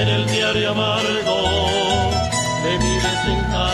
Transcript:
en el diario amargo de mi desencanto